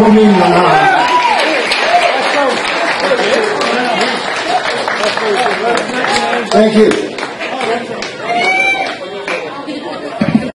me the line.